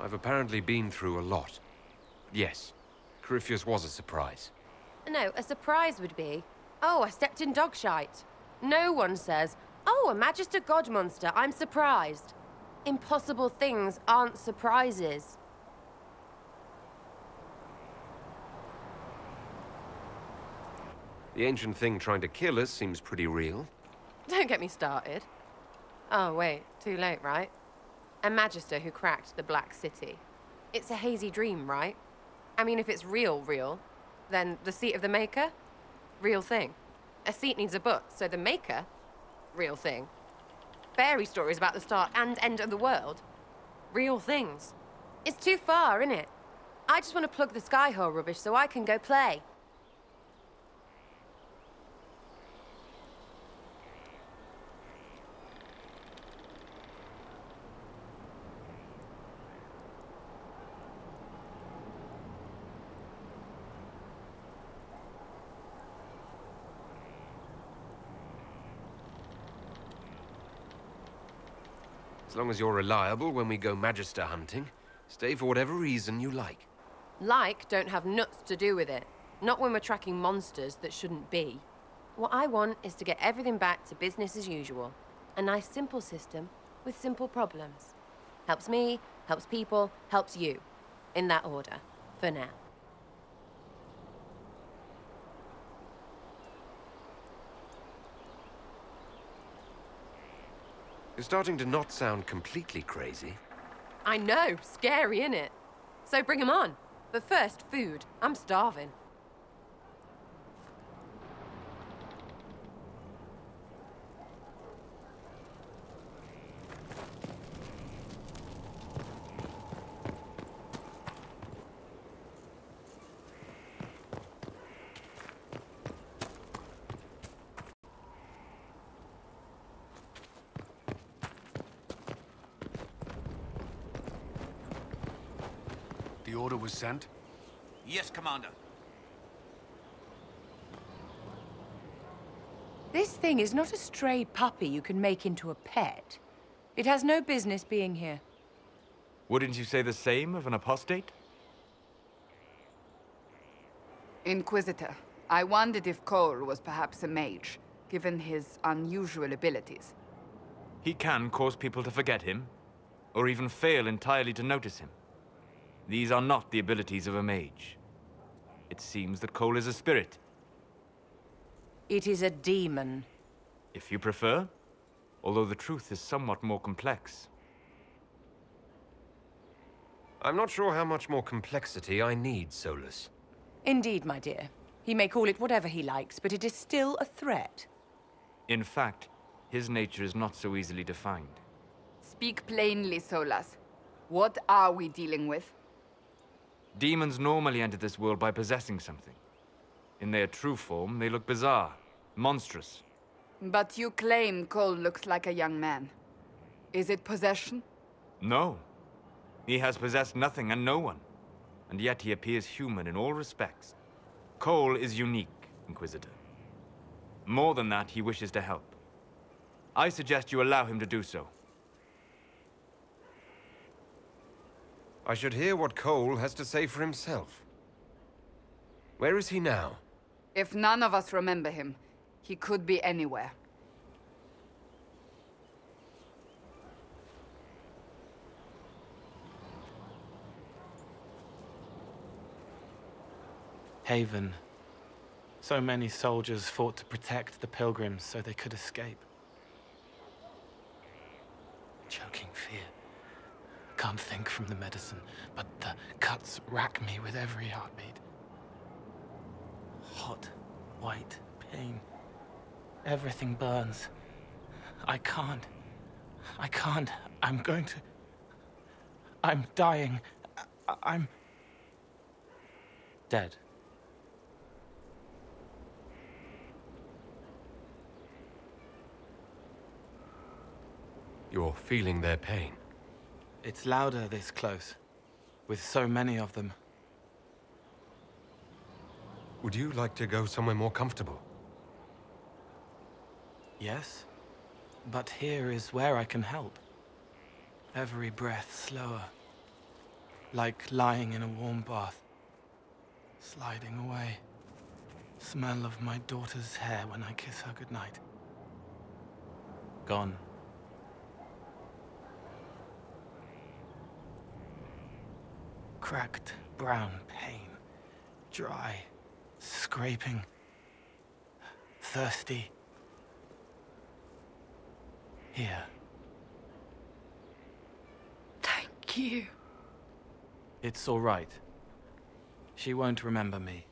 I've apparently been through a lot. Yes, Corypheus was a surprise. No, a surprise would be, oh, I stepped in dog shite. No one says, oh, a Magister God monster, I'm surprised. Impossible things aren't surprises. The ancient thing trying to kill us seems pretty real. Don't get me started. Oh, wait, too late, right? A Magister who cracked the Black City. It's a hazy dream, right? I mean, if it's real, real, then the seat of the Maker? Real thing. A seat needs a book, so the Maker? Real thing. Fairy stories about the start and end of the world? Real things. It's too far, innit? I just want to plug the Skyhole rubbish so I can go play. As long as you're reliable when we go Magister hunting, stay for whatever reason you like. Like don't have nuts to do with it. Not when we're tracking monsters that shouldn't be. What I want is to get everything back to business as usual. A nice simple system with simple problems. Helps me, helps people, helps you. In that order. For now. You're starting to not sound completely crazy. I know, scary, innit? So bring 'em on. But first, food. I'm starving. Order was sent? Yes, Commander. This thing is not a stray puppy you can make into a pet. It has no business being here. Wouldn't you say the same of an apostate? Inquisitor, I wondered if Cole was perhaps a mage, given his unusual abilities. He can cause people to forget him, or even fail entirely to notice him. These are not the abilities of a mage. It seems that Cole is a spirit, It is a demon. if you prefer, although the truth is somewhat more complex. I'm not sure how much more complexity I need, Solas. Indeed, my dear. He may call it whatever he likes, but it is still a threat. In fact, his nature is not so easily defined. Speak plainly, Solas. What are we dealing with? Demons normally enter this world by possessing something. In their true form, they look bizarre, monstrous. But you claim Cole looks like a young man. Is it possession? No. He has possessed nothing and no one. And yet he appears human in all respects. Cole is unique, Inquisitor. More than that, he wishes to help. I suggest you allow him to do so. I should hear what Cole has to say for himself. Where is he now? If none of us remember him, he could be anywhere. Haven. So many soldiers fought to protect the pilgrims so they could escape. Can't think from the medicine, but the cuts rack me with every heartbeat. Hot, white pain. Everything burns. I can't. I can't. I'm going to. I'm dying. I- I'm. dead. You're feeling their pain. It's louder this close, with so many of them. Would you like to go somewhere more comfortable? Yes, but here is where I can help. Every breath slower. like lying in a warm bath, sliding away. Smell of my daughter's hair when I kiss her goodnight. Gone. Cracked brown pain, dry, scraping, thirsty. Here. Thank you. It's all right. She won't remember me.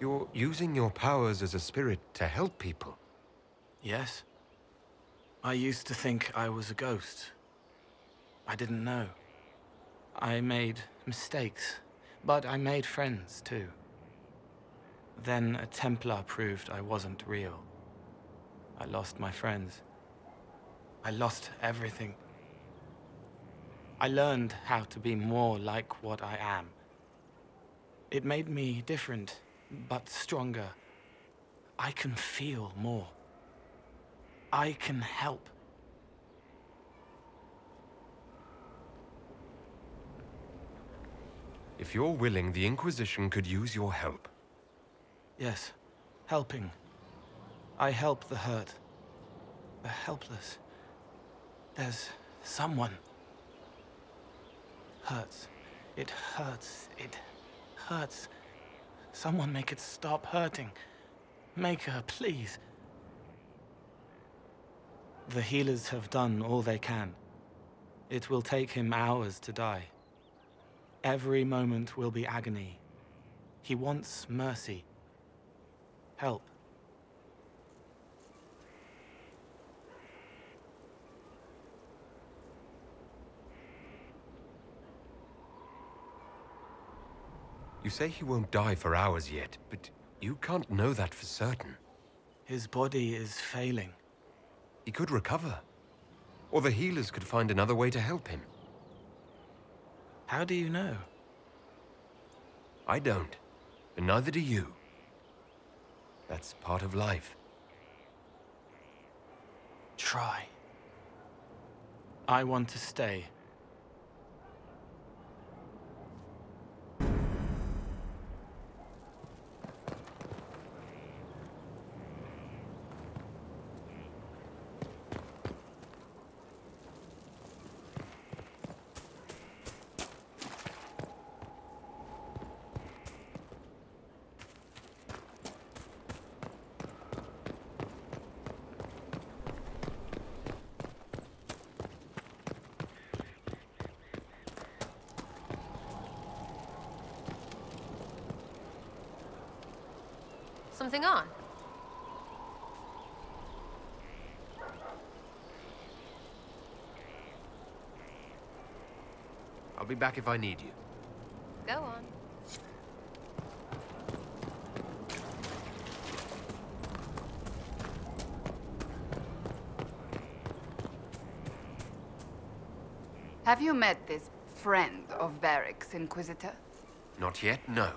You're using your powers as a spirit to help people. Yes? I used to think I was a ghost. I didn't know. I made mistakes, but I made friends too. Then a Templar proved I wasn't real. I lost my friends. I lost everything. I learned how to be more like what I am. It made me different, but stronger. I can feel more. I can help. If you're willing, the Inquisition could use your help. Yes, helping. I help the hurt, the helpless. There's someone. Hurts. It hurts. It hurts. Someone make it stop hurting. Make her, please. The healers have done all they can. It will take him hours to die. Every moment will be agony. He wants mercy. Help. You say he won't die for hours yet, but you can't know that for certain. His body is failing. He could recover. Or the healers could find another way to help him. How do you know? I don't. And neither do you. That's part of life. Try. I want to stay. Something on? I'll be back if I need you. Go on. Have you met this friend of Varric's, Inquisitor? Not yet, no.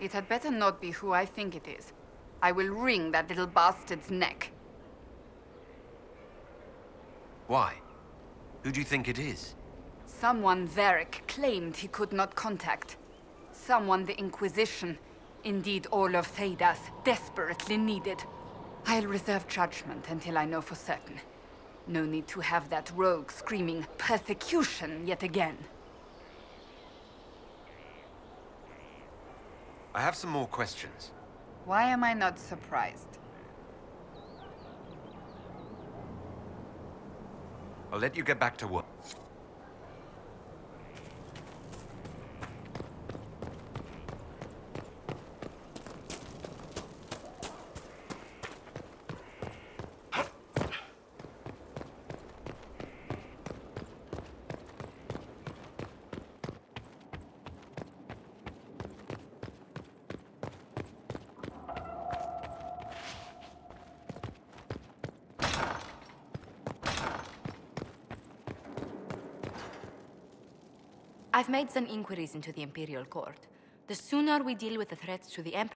It had better not be who I think it is. I will wring that little bastard's neck. Why? Who do you think it is? Someone Varric claimed he could not contact. Someone the Inquisition, indeed all of Thedas, desperately needed. I'll reserve judgment until I know for certain. No need to have that rogue screaming persecution yet again. I have some more questions. Why am I not surprised? I'll let you get back to work. I've made some inquiries into the Imperial Court. The sooner we deal with the threats to the Emperor,